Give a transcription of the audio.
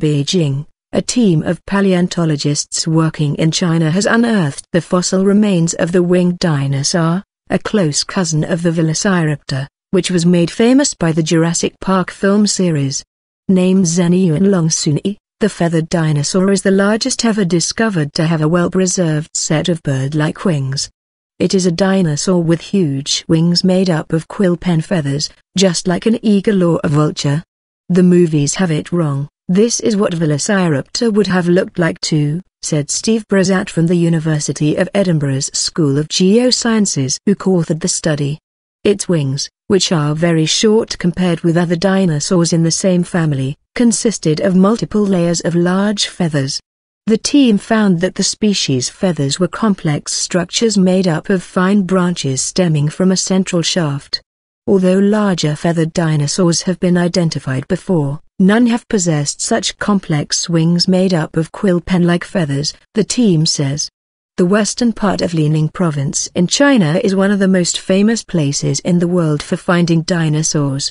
Beijing, a team of paleontologists working in China has unearthed the fossil remains of the winged dinosaur, a close cousin of the Velociraptor, which was made famous by the Jurassic Park film series. Named Zhenyuanlong suni, the feathered dinosaur is the largest ever discovered to have a well-preserved set of bird-like wings. It is a dinosaur with huge wings made up of quill pen feathers, just like an eagle or a vulture. The movies have it wrong, this is what Velociraptor would have looked like too, said Steve Brusatte from the University of Edinburgh's School of Geosciences who co-authored the study. Its wings, which are very short compared with other dinosaurs in the same family, consisted of multiple layers of large feathers. The team found that the species' feathers were complex structures made up of fine branches stemming from a central shaft. Although larger feathered dinosaurs have been identified before, none have possessed such complex wings made up of quill pen-like feathers, the team says. The western part of Liaoning province in China is one of the most famous places in the world for finding dinosaurs.